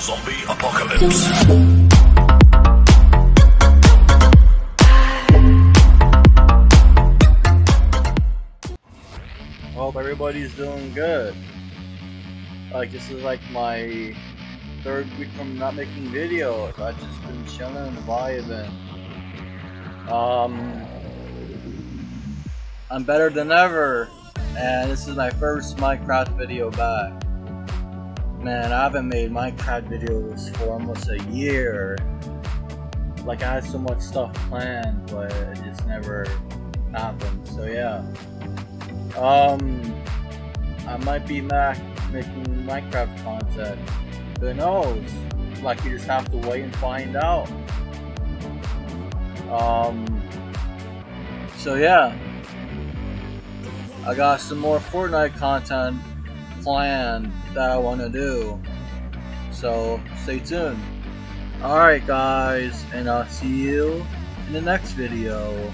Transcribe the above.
Zombie Apocalypse. Hope everybody's doing good. Like this is like my third week from not making videos. I've just been chilling and vibing. Um, I'm better than ever, and this is my first Minecraft video back. Man, I haven't made Minecraft videos for almost a year. Like I had so much stuff planned, but it just never happened. So yeah. Um, I might be back making Minecraft content. Who knows? Like you just have to wait and find out. Um, so yeah, I got some more Fortnite content planned that I want to do. So stay tuned. Alright guys, and I'll see you in the next video.